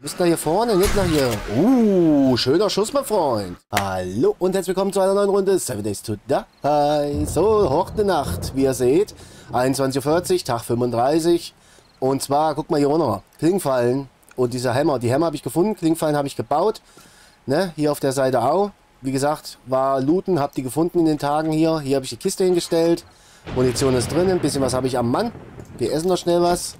Bist du hier vorne, nicht nach hier. Uh, schöner Schuss, mein Freund. Hallo und herzlich willkommen zu einer neuen Runde Seven Days to Die. So, Horte Nacht, wie ihr seht. 21.40 Uhr, Tag 35. Und zwar, guck mal hier runter. Klingfallen und dieser Hammer. Die Hammer habe ich gefunden, Klingfallen habe ich gebaut. Ne, hier auf der Seite auch. Wie gesagt, war looten, habe die gefunden in den Tagen hier. Hier habe ich die Kiste hingestellt. Munition ist drin, ein bisschen was habe ich am Mann. Wir essen noch schnell was,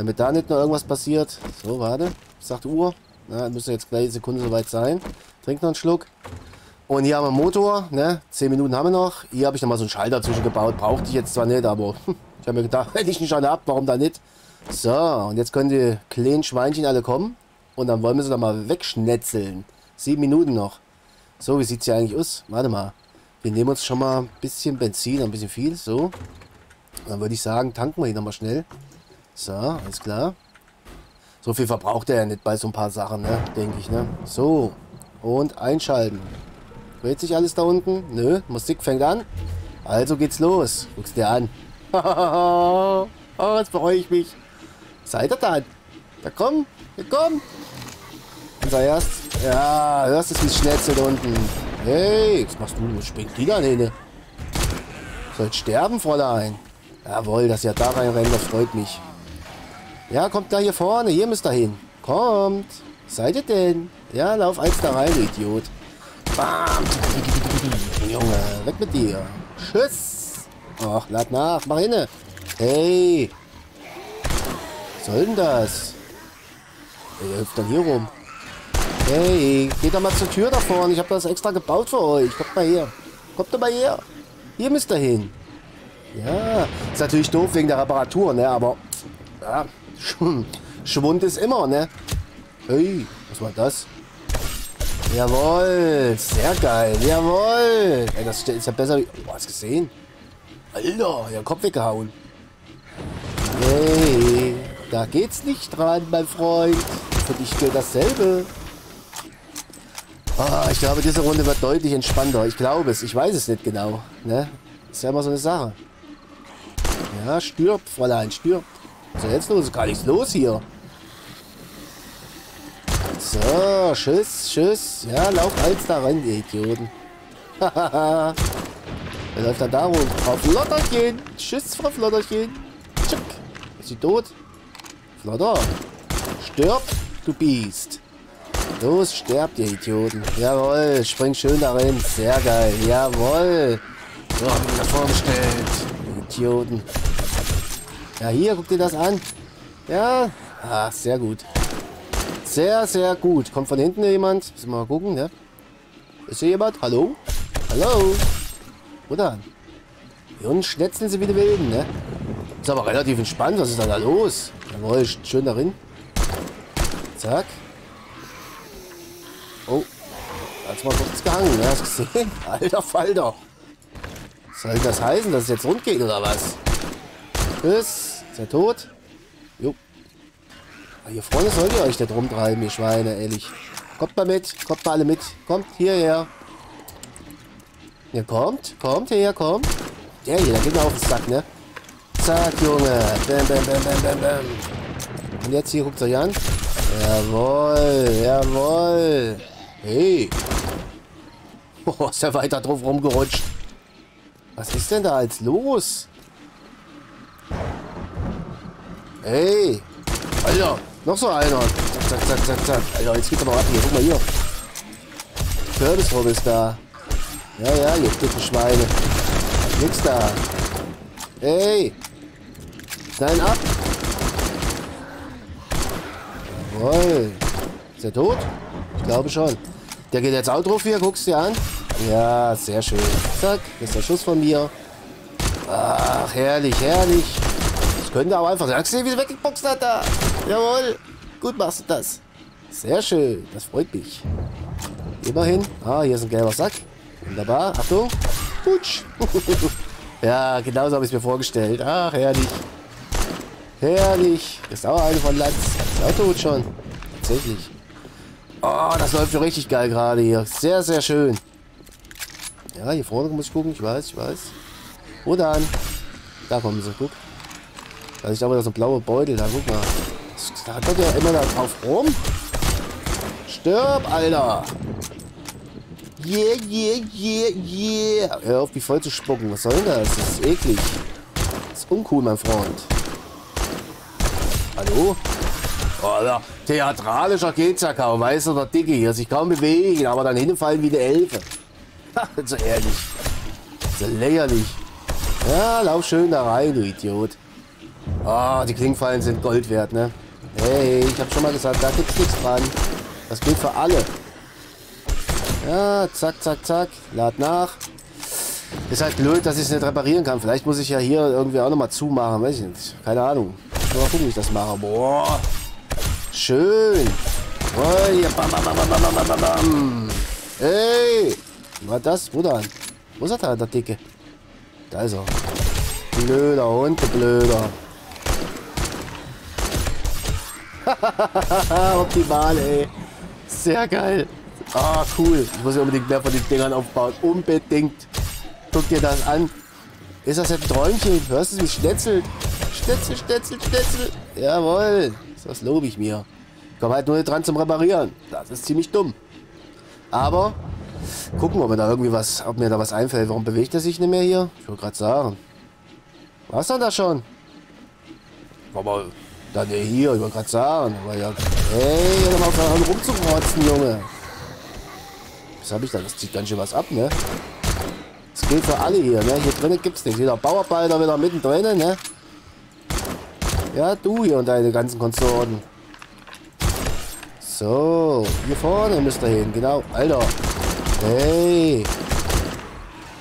damit da nicht noch irgendwas passiert. So, warte sagt Uhr. Na, müsste jetzt gleich eine Sekunde soweit sein. Trink noch einen Schluck. Und hier haben wir einen Motor, ne? 10 Minuten haben wir noch. Hier habe ich nochmal so einen Schalter zwischen gebaut. Brauchte ich jetzt zwar nicht, aber ich habe mir gedacht, wenn ich einen Schalter habe, warum da nicht? So, und jetzt können die kleinen Schweinchen alle kommen. Und dann wollen wir sie doch mal wegschnetzeln. Sieben Minuten noch. So, wie sieht es hier eigentlich aus? Warte mal. Wir nehmen uns schon mal ein bisschen Benzin, ein bisschen viel. So. Dann würde ich sagen, tanken wir hier nochmal schnell. So, alles klar. So viel verbraucht er ja nicht bei so ein paar Sachen, ne? Denke ich, ne? So. Und einschalten. Dreht sich alles da unten? Nö. Musik fängt an. Also geht's los. Guck's dir an. oh, jetzt bereue ich mich. Seid ihr da? Da komm. Ja, komm. Unser erst. Ja, hörst du, wie es schnetzelt unten. Hey, was machst du? Was springt die da hin? Sollt sterben, Fräulein. Jawohl, dass ihr da reinrennt, das freut mich. Ja, kommt da hier vorne. Hier müsst ihr hin. Kommt. Seid ihr denn? Ja, lauf eins da rein, Idiot. Bam. Junge, weg mit dir. Tschüss. Ach, lad nach. Mach hinne. Hey. Was soll denn das? Wer hüpft dann hier rum? Hey, geht doch mal zur Tür da vorne. Ich habe das extra gebaut für euch. Kommt mal her. Kommt doch mal her. Hier müsst ihr hin. Ja, ist natürlich doof wegen der Reparatur, ne? Aber ja, Schwund ist immer, ne? Hey, was war das? Jawohl, sehr geil, jawohl. Ey, das ist ja besser wie... Oh, hast du gesehen? Alter, der Kopf weggehauen. Hey, da geht's nicht dran, mein Freund. Für dich gilt dasselbe. Oh, ich glaube, diese Runde wird deutlich entspannter. Ich glaube es. Ich weiß es nicht genau. Ne? Ist ja immer so eine Sache. Ja, stirb, Fräulein, stirb. Was ist jetzt los? Gar nichts los hier. So, Schuss, Schuss. Ja, lauf eins da rein, ihr Idioten. Hahaha. Wer läuft dann da rum? Frau Flotterchen. Tschüss, Frau Flotterchen. Tschick. Ist sie tot? Flotter. Stirb, du Biest. Los, sterbt, ihr Idioten. Jawohl, spring schön da rein. Sehr geil. Jawohl. So haben wir vorgestellt. Idioten. Ja, hier, guck dir das an. Ja. Ah, sehr gut. Sehr, sehr gut. Kommt von hinten jemand. Müssen wir mal gucken, ne? Ist hier jemand? Hallo? Hallo? Hier unten schnetzeln sie wie die Wilden, ne? Ist aber relativ entspannt. Was ist da los? Jawohl, schön darin. Zack. Oh. Hat's mal kurz gehangen, ne? Hast gesehen? Alter Falter. Soll das heißen, dass es jetzt rund geht, oder was? Tschüss. Er tot? Jo. Aber hier vorne sollt ihr euch nicht rumtreiben, ihr Schweine, ehrlich. Kommt mal mit. Kommt mal alle mit. Kommt hierher. Ja, kommt. Kommt hierher, kommt. Der hier, der geht mir auf den Sack, ne? Zack, Junge. Bam, bam, bam, bam, bam, bam. Und jetzt hier, guckt euch an. Jawohl, jawohl. Hey. Oh, ist der weiter drauf rumgerutscht. Was ist denn da jetzt los? Ey! Alter! Noch so einer! Zack, zack, zack, zack, zack. Alter, jetzt geht er mal ab hier. Guck mal hier. Kürbisrob ist da. Ja, ja, ihr dicken Schweine. Nix da. Ey! Nein, ab! Jawohl. Ist er tot? Ich glaube schon. Der geht jetzt auch drauf hier. Guckst dir an. Ja, sehr schön. Zack. Das ist der Schuss von mir. Ach, herrlich, herrlich. Könnte aber einfach sagen, wie du weggeboxt hat da. Jawohl. Gut machst du das. Sehr schön. Das freut mich. Immerhin. Ah, hier ist ein gelber Sack. Wunderbar. Achtung. Putsch. ja, genauso habe ich es mir vorgestellt. Ach, herrlich. Herrlich. Ist auch eine von Lanz. Ist auch tot schon. Tatsächlich. Oh, das läuft schon richtig geil gerade hier. Sehr, sehr schön. Ja, hier vorne muss ich gucken. Ich weiß, ich weiß. Wo dann? Da kommen sie. Guck. Da ist aber so ein blauer Beutel, da guck mal. Da er ja immer da drauf rum. Stirb, Alter. Yeah, yeah, yeah, yeah. Hör auf, mich voll zu spucken. Was soll denn das? Das ist eklig. Das ist uncool, mein Freund. Hallo? Oh, ja. Theatralischer geht's ja kaum. Weißt du, der Dicke hier sich kaum bewegen, aber dann hinfallen wie eine Elfe. so ehrlich. So lächerlich. Ja, lauf schön da rein, du Idiot. Oh, die Klingfallen sind Gold wert, ne? Hey, ich hab schon mal gesagt, da gibt's nichts dran. Das geht für alle. Ja, zack, zack, zack. Lad nach. Ist halt blöd, dass ich es nicht reparieren kann. Vielleicht muss ich ja hier irgendwie auch nochmal zumachen. Weiß ich nicht. Keine Ahnung. Mal gucken, wie ich das mache. Boah. Schön. Oh, hier. Bam, bam, bam, bam. Hey. Was das? Bruder? Wo ist er da, der Dicke? Da ist er. Blöder Hund, blöder. Optimal, ey. Sehr geil. Ah, cool. Ich muss unbedingt mehr von den Dingern aufbauen. Unbedingt. Guck dir das an. Ist das ein Träumchen? Hörst du, wie schnetzelt? Schnetzel, schnetzel, schnetzel. Jawohl. Das lobe ich mir. Ich komme halt nur nicht dran zum Reparieren. Das ist ziemlich dumm. Aber gucken, ob mir da irgendwie was, ob mir da was einfällt. Warum bewegt er sich nicht mehr hier? Ich wollte gerade sagen. Was dann da schon? Aber dann hier, ich wollte gerade sagen. Aber ja, hey, hör mal auf rumzurotzen, Junge. Was habe ich da? Das zieht ganz schön was ab, ne? Das gilt für alle hier, ne? Hier drinnen gibt's nichts. Wieder Bauarbeiter wieder mittendrin, ne? Ja, du hier und deine ganzen Konsorten. So, hier vorne müsst ihr hin, genau. Alter. Hey.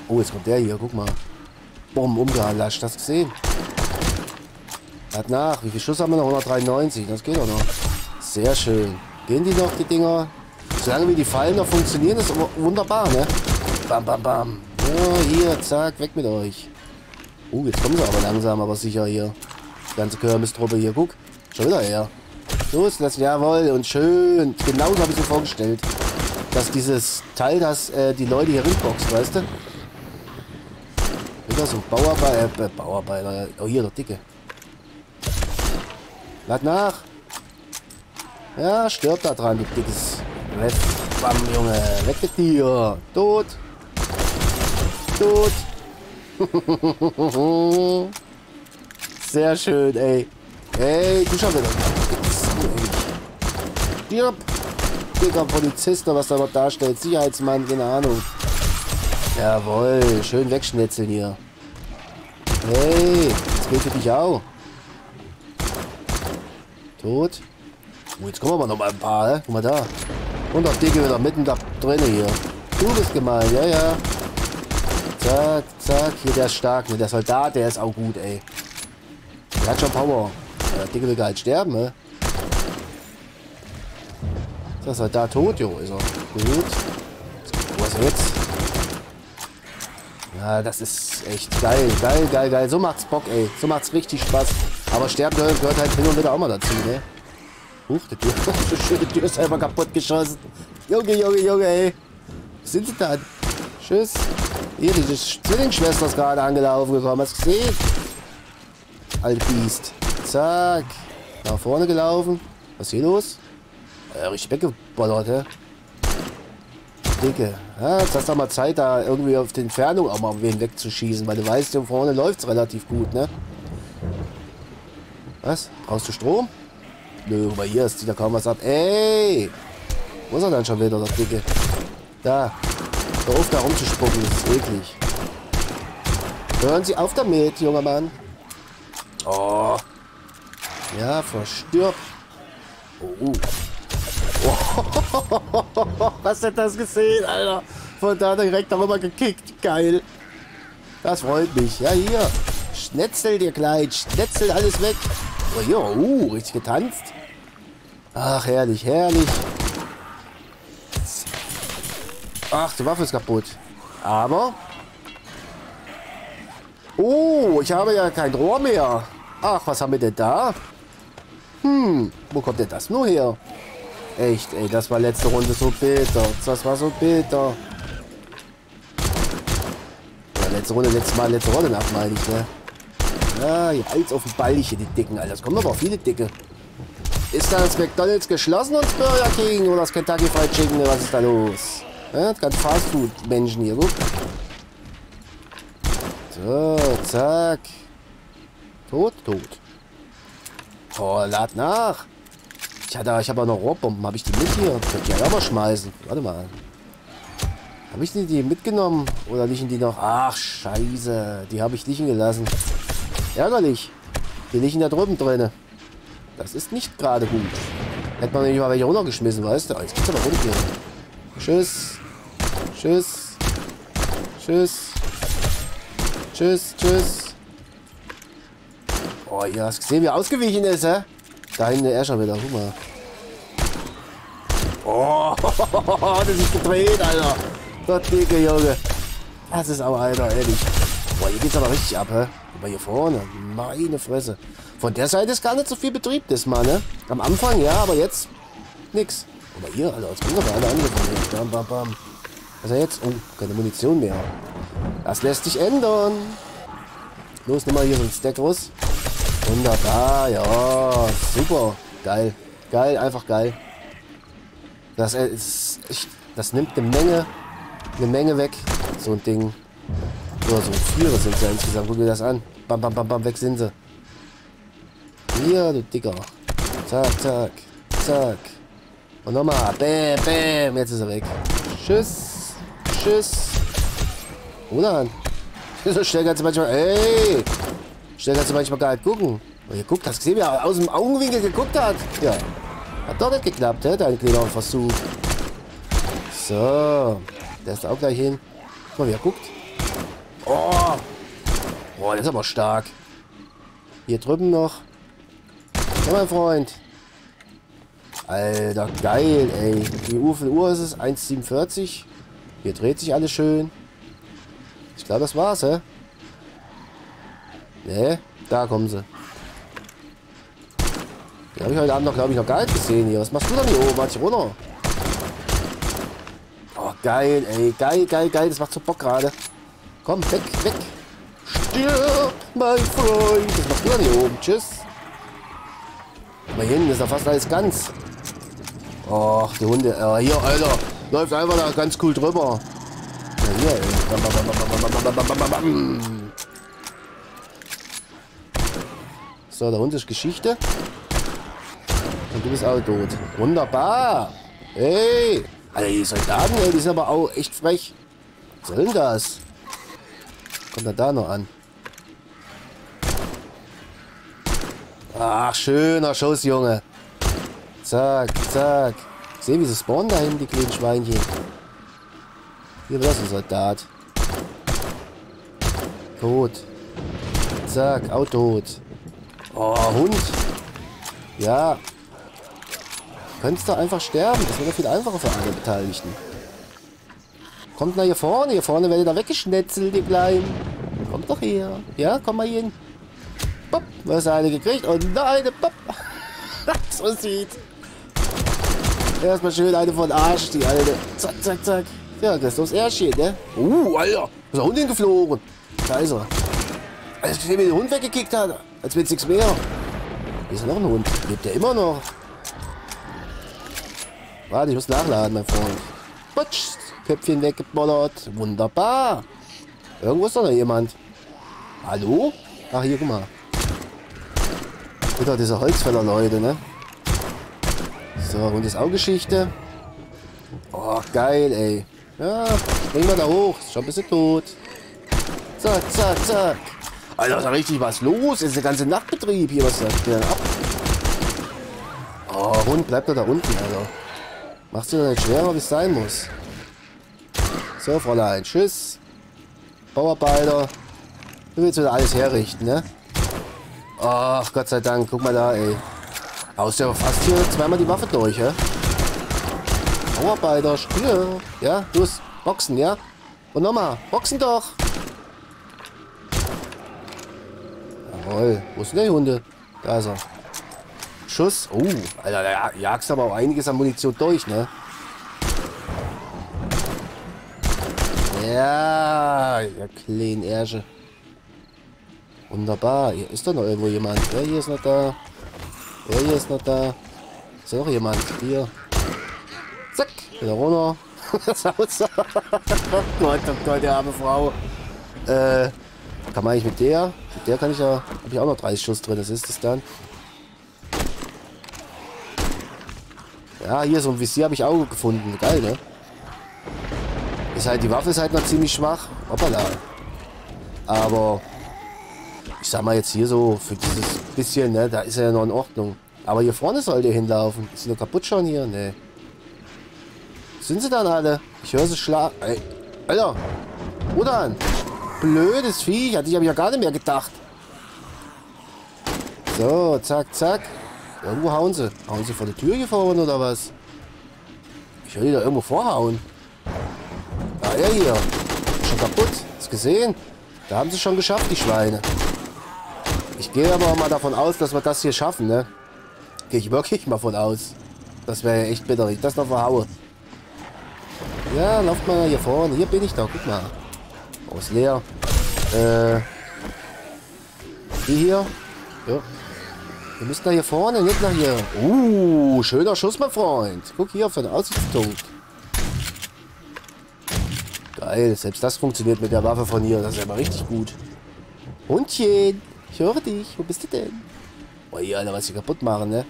Oh, jetzt kommt der hier, guck mal. Bumm, umgehauen, hast du gesehen? Hat nach. Wie viel Schuss haben wir noch? 193, das geht doch noch. Sehr schön. Gehen die noch, die Dinger? Solange wie die Fallen noch funktionieren, ist wunderbar, ne? Bam, bam, bam. Ja, hier, zack, weg mit euch. Oh, jetzt kommen sie aber langsam, aber sicher hier. Die ganze Kirmestruppe hier, guck. Schon wieder her. Los, das, jawohl, und schön. Genauso habe ich mir vorgestellt. Dass dieses Teil, das äh, die Leute hier rinboxt, weißt du? Wieder so Bauarbeiter, äh, Bauarbeiter. Oh, hier, der Dicke. Lad nach. Ja, stirbt da dran, du dickes Weg. Bam, Junge. Weg mit dir. Tot. Tot. Sehr schön, ey. Ey, du schon wieder. Stirb. Dicker Polizist, was da noch darstellt. Sicherheitsmann, keine Ahnung. Jawohl. Schön wegschnetzeln hier. Hey, das geht für dich auch. Tot. Oh, jetzt kommen wir noch mal ein paar, hä? Guck mal da. Und auch Dicke wieder mitten da drin hier. Du bist gemein, ja, ja. Zack, zack. Hier, der ist stark, ne? Der Soldat, der ist auch gut, ey. Der hat schon Power. Der Dicke will gar nicht sterben, ne? Der Soldat tot, jo, ist er. Gut. Was jetzt? Ja, das ist echt geil, geil, geil, geil. So macht's Bock, ey. So macht's richtig Spaß. Aber sterben gehört halt hin und wieder auch mal dazu, ne? Huch, die Tür, so schön, die Tür ist einfach kaputt geschossen. Junge, Junge, Junge, ey. Was sind sie da? Tschüss. Hier, diese Zwillingsschwester ist gerade angelaufen gekommen. Hast du gesehen? Alte Biest. Zack. Nach vorne gelaufen. Was ist hier los? Ja, richtig weggebollert, hä? Dicke. Ja, jetzt hast du mal Zeit, da irgendwie auf die Entfernung auch mal wen wegzuschießen, weil du weißt, hier vorne läuft es relativ gut, ne? Was? Brauchst du Strom? Nö, aber hier ist da kaum was ab. Ey! Wo ist er dann schon wieder, der Dicke? Da. Hör auf, da rumzuspucken. Das ist eklig. Hören Sie auf damit, junger Mann. Oh. Ja, verstirb. Oh. oh. Hast du das gesehen, Alter? Von da direkt darüber gekickt. Geil. Das freut mich. Ja, hier. Schnetzel dir gleich. Schnetzel alles weg. Oh, hier. Uh, richtig getanzt. Ach, herrlich, herrlich. Ach, die Waffe ist kaputt. Aber... Oh, ich habe ja kein Rohr mehr. Ach, was haben wir denn da? Hm, wo kommt denn das nur her? Echt, ey, das war letzte Runde so bitter. Das war so bitter. Ja, letzte Runde, letztes Mal, letzte Runde nach, meine ich, ne? Ja, hier, als auf dem Ball hier, die Dicken, Alter. Es kommen aber viele Dicke. Ist das McDonalds geschlossen und Burger King oder das Kentucky Fried Chicken? Was ist da los? Ja, ganz Fastfood-Menschen hier, guck. So, zack. Tot, tot. Oh, lad nach. Ich, hatte, ich habe auch noch Rohrbomben. Habe ich die mit hier? Ich die auch mal schmeißen. Warte mal. Habe ich die, die mitgenommen? Oder liegen die noch? Ach, scheiße. Die habe ich liegen gelassen. Ärgerlich. Die liegen da drüben drin. Das ist nicht gerade gut. Hätte man nicht mal welche runtergeschmissen, weißt du? Jetzt geht's aber runter. Tschüss. Tschüss. Tschüss. Tschüss, tschüss. Oh, ihr hast gesehen, wie ausgewichen ist, hä? Da hinten er schon wieder, guck mal. Oh, das ist gedreht, Alter. Der dicke Junge. Das ist aber, Alter, ehrlich. Boah, hier geht's aber richtig ab, hä? Aber hier vorne, meine Fresse. Von der Seite ist gar nicht so viel Betrieb, das mal, ne? Am Anfang, ja, aber jetzt nix. Aber hier, Alter, jetzt sind wir alle angefangen. Bam, bam, bam. Ist jetzt? Oh, keine Munition mehr. Das lässt sich ändern. Los, nimm mal hier so ein Stack raus. Wunderbar, ja, super. Geil. Geil, einfach geil. Das äh, ist das nimmt eine Menge, eine Menge weg. So ein Ding. Oder so Vierer sind ja insgesamt. Guck dir das an. Bam, bam, bam, bam, weg sind sie. Hier, du Dicker. Zack, zack, zack. Und nochmal. Bäm, bäm. Jetzt ist er weg. Tschüss. Tschüss. Oder? So schnell kannst du manchmal. Ey! Schnell kannst du manchmal gar nicht gucken. Oh, ihr guckt, hast gesehen, wie er aus dem Augenwinkel geguckt hat. Ja. Hat doch nicht geklappt, hä? Dein kleiner Versuch. So. Der ist auch gleich hin. Guck mal, wie er guckt. Oh. Boah, der ist aber stark. Hier drüben noch. Ja, mein Freund. Alter, geil, ey. Wie Uhr für Uhr ist es? 1,47. Hier dreht sich alles schön. Ich glaube, das war's, hä? Ne, da kommen sie. Die habe ich heute Abend noch, glaube ich, noch gar nicht gesehen hier. Was machst du denn hier oben? Warte ich runter. Oh, geil, ey. Geil, geil, geil. Das macht so Bock gerade. Komm, weg, weg. Stirb, mein Freund. Was machst du denn hier oben? Tschüss. Mal hin, ist ja fast alles ganz. Och, die Hunde. Äh, hier, Alter. Läuft einfach da ganz cool drüber. Ja, hier, ey. Bam, bam, bam. So, der Hund ist Geschichte. Und du bist auch tot. Wunderbar. Hey. Alter, die Soldaten, ey, die sind aber auch echt frech. Was soll denn das? Kommt er da noch an? Ach, schöner Schuss, Junge. Zack, zack. Ich wie sie spawnen da hinten, die kleinen Schweinchen. Hier, das ist ein Soldat. Tot. Zack, auch tot. Oh, Hund. Ja. Könntest du einfach sterben. Das wäre viel einfacher für alle Beteiligten. Kommt mal hier vorne. Hier vorne werdet ihr weggeschnetzelt, die Kleinen. Kommt doch her. Ja, komm mal hin. Bopp, was eine gekriegt? Und eine Bopp. so sieht. Erstmal schön eine von Arsch, die alte. Zack, zack, zack. Ja, das ist das Ärschchen, ne? Uh, Alter. Ist der Hund hingeflogen. Scheiße. Als ich den Hund weggekickt hat. Als wenn es nichts mehr. Hier ist noch ein Hund. Lebt der immer noch? Warte, ich muss nachladen, mein Freund. Putsch. Köpfchen weggebollert. Wunderbar. Irgendwo ist doch noch jemand. Hallo? Ach, hier, guck mal. Wieder diese Holzfäller-Leute, ne? So, und ist auch Geschichte. Oh, geil, ey. Ja, springen wir da hoch. Ist schon ein bisschen tot. Zack, zack, zack. Alter, ist da richtig was los? Ist der ganze Nachtbetrieb hier. Was ist denn ab? Oh, Hund, bleib doch da unten, Alter. Machst du dir nicht schwerer, wie es sein muss. So, Fräulein. Tschüss. Bauarbeiter. Du willst wieder alles herrichten, ne? Ach, Gott sei Dank. Guck mal da, ey. Haust ja fast hier zweimal die Waffe durch, hä? Bauarbeiter, stirb. Ja, los, boxen, ja? Und nochmal, boxen doch. Jawohl. Wo sind die Hunde? Da ist er. Schuss. Oh, Alter, da jagst aber auch einiges an Munition durch, ne? Ja, ja, kleine Ärsche. Wunderbar. Hier ist doch noch irgendwo jemand. Ja, hier ist noch da. Ja, hier ist noch da. Ist doch jemand. Hier. Zack. Wieder runter. oh Gott, oh Gott, die arme Frau. Äh, kann man eigentlich mit der? Mit der kann ich ja. Habe ich auch noch 30 Schuss drin. Das ist es dann. Ja, hier so ein Visier habe ich auch gefunden. Geil, ne? Ist halt, die Waffe ist halt noch ziemlich schwach. Hoppala. Aber ich sag mal jetzt hier so, für dieses bisschen, ne, da ist er ja noch in Ordnung. Aber hier vorne soll der hinlaufen. Ist sie noch kaputt schon hier? Ne. Sind sie dann alle? Ich höre sie schlagen. Alter. Wo dann? Blödes Viech. Hatte ich ja gar nicht mehr gedacht. So, zack, zack. Irgendwo hauen sie. Hauen sie vor der Tür gefahren oder was? Ich höre die da irgendwo vorhauen. Ah, er hier. Schon kaputt. Hast gesehen? Da haben sie schon geschafft, die Schweine. Ich gehe aber mal davon aus, dass wir das hier schaffen, ne? Gehe ich wirklich mal von aus. Das wäre echt bitter, ich das noch verhaue. Ja, lauft mal hier vorne. Hier bin ich doch, guck mal. Ist leer. Äh. Die hier. Ja. Wir müssen da hier vorne, nicht nach hier. Uh, schöner Schuss, mein Freund. Guck hier auf den Aussichtspunkt. Geil, selbst das funktioniert mit der Waffe von hier. Das ist aber richtig gut. Hundchen, ich höre dich. Wo bist du denn? Oh, hier, Alter, was sie kaputt machen, ne?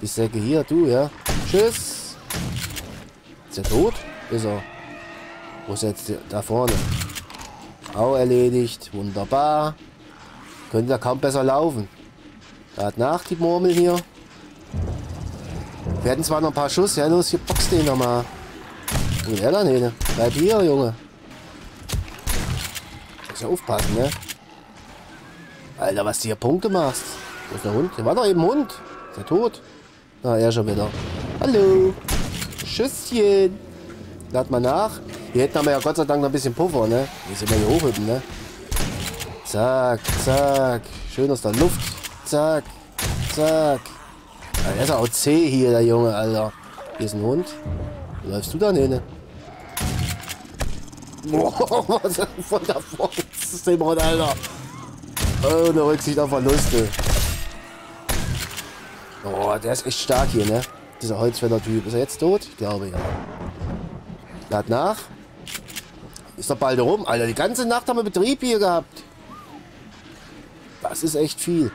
Die Säcke hier, du, ja. Tschüss. Ist er tot? Ist er. Wo ist er jetzt da vorne? Auch erledigt. Wunderbar. Könnte da kaum besser laufen. Hat nach die Murmel hier. Wir hätten zwar noch ein paar Schuss. Ja, los, hier boxt den nochmal. Wo ist er dann hin? Bleib hier, Junge. Muss ja aufpassen, ne? Alter, was du hier Punkte machst. Wo ist der Hund? Der war doch eben Hund. Ist er tot? Na, er schon wieder. Hallo. Tschüsschen. Lad mal nach. Hier hätten wir ja Gott sei Dank noch ein bisschen Puffer, ne? Hier sind wir hier hochhüppen, ne? Zack, zack. Schön aus der Luft. Zack, zack. Ja, er ist auch zäh hier, der Junge, Alter. Hier ist ein Hund. Wo läufst du dann hin? Boah, was von da vorne ist dem Hund, Alter. Ohne Rücksicht auf Verluste. Oh, der ist echt stark hier, ne? Dieser Holzfäller-Typ. Ist er jetzt tot? Ich glaube, ja. Lad nach. Ist doch bald rum. Alter, die ganze Nacht haben wir Betrieb hier gehabt. Das ist echt viel.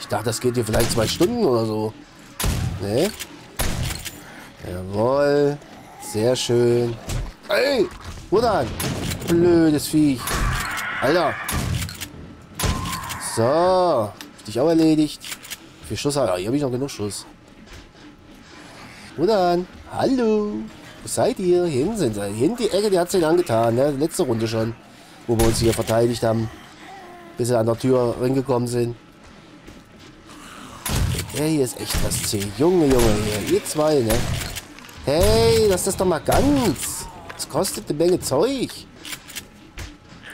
Ich dachte, das geht hier vielleicht zwei Stunden oder so. Ne? Jawohl. Sehr schön. Ey! Wo dann? Blödes Viech. Alter. So. Dich auch erledigt. Wie viel Schuss hat Hier habe ich noch genug Schuss. Wo dann? Hallo. Wo seid ihr? Hier hinten sind sie. Hier die Ecke, die hat sich angetan. Ne? Letzte Runde schon. Wo wir uns hier verteidigt haben. Bis sie an der Tür reingekommen sind. Der hier ist echt was zäh. Junge, Junge, hier. Ihr zwei, ne? Hey, lass das doch mal ganz. Das kostet eine Menge Zeug.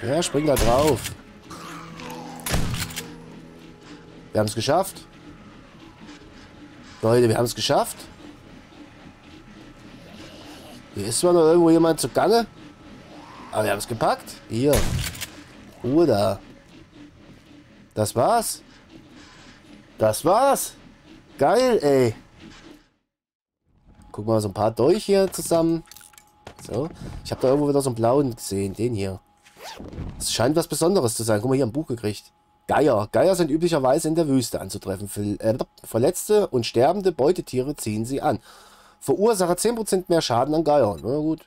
Ja, spring da drauf. Wir haben es geschafft. Leute, wir haben es geschafft. Hier ist zwar noch irgendwo jemand zu Gange. Aber wir haben es gepackt. Hier. Ruhe da. Das war's. Das war's. Geil, ey. Gucken wir mal so ein paar durch hier zusammen. So. Ich habe da irgendwo wieder so einen blauen gesehen. Den hier. Es scheint was Besonderes zu sein. Guck mal, hier ein Buch gekriegt. Geier. Geier sind üblicherweise in der Wüste anzutreffen. Äh, verletzte und sterbende Beutetiere ziehen sie an. Verursache 10% mehr Schaden an Geiern. Na gut.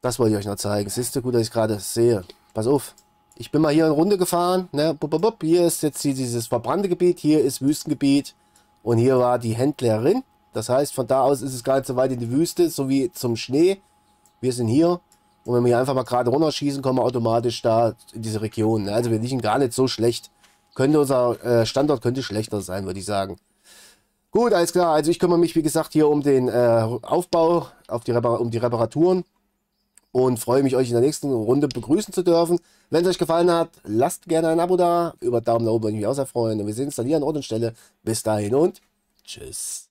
Das wollte ich euch noch zeigen. Siehst du, gut, dass ich gerade sehe. Pass auf. Ich bin mal hier in Runde gefahren. Ne? Hier ist jetzt dieses verbrannte Gebiet. Hier ist Wüstengebiet. Und hier war die Händlerin. Das heißt, von da aus ist es gar nicht so weit in die Wüste, so wie zum Schnee. Wir sind hier. Und wenn wir hier einfach mal gerade runterschießen, kommen wir automatisch da in diese Region. Ne? Also wir liegen gar nicht so schlecht. Könnte unser äh, Standort könnte schlechter sein, würde ich sagen. Gut, alles klar. Also ich kümmere mich, wie gesagt, hier um den äh, Aufbau, auf die um die Reparaturen und freue mich, euch in der nächsten Runde begrüßen zu dürfen. Wenn es euch gefallen hat, lasst gerne ein Abo da. Über Daumen nach oben würde ich mich auch sehr freuen. Und wir sehen uns dann hier an Ort und Stelle. Bis dahin und tschüss.